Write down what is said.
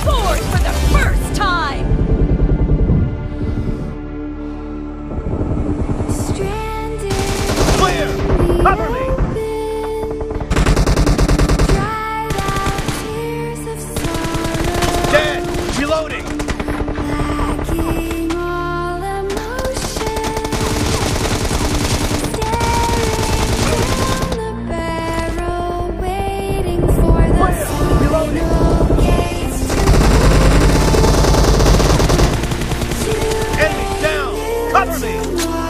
for the first time! for me.